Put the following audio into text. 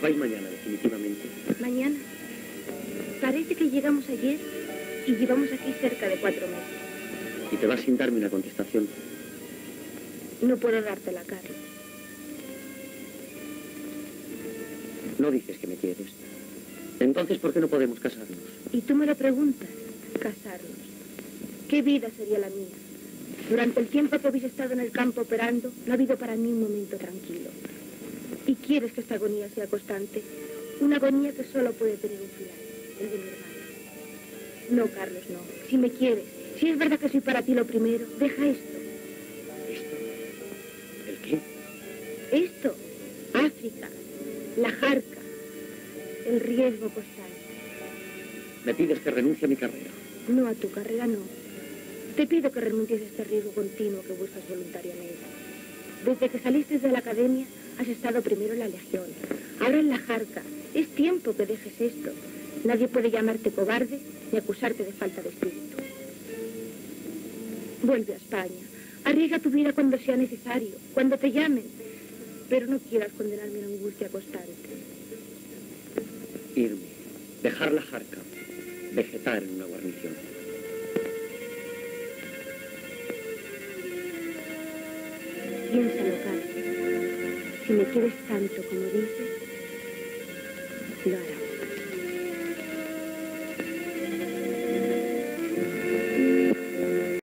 Os vais mañana, definitivamente. Mañana. Parece que llegamos ayer y llevamos aquí cerca de cuatro meses. Y te vas sin darme una contestación. No puedo darte la cara. No dices que me quieres. Entonces, ¿por qué no podemos casarnos? Y tú me lo preguntas, casarnos. ¿Qué vida sería la mía? Durante el tiempo que habéis estado en el campo operando, no ha habido para mí un momento tranquilo. Y quieres que esta agonía sea constante. Una agonía que solo puede tener un final, el de mi hermano. No, Carlos, no. Si me quieres, si es verdad que soy para ti lo primero, deja esto. ¿Esto? ¿El qué? Esto, África, la jarca, el riesgo constante. Me pides que renuncie a mi carrera. No a tu carrera, no. Te pido que renuncies a este riesgo continuo que buscas voluntariamente. Desde que saliste de la academia, has estado primero en la legión, ahora en la jarca. Es tiempo que dejes esto. Nadie puede llamarte cobarde ni acusarte de falta de espíritu. Vuelve a España. Arriesga tu vida cuando sea necesario, cuando te llamen. Pero no quieras condenarme a una angustia constante. Irme. Dejar la jarca. Vegetar en una guarnición. Piénsalo, Carlos. Si me quieres tanto como dices, lo harás.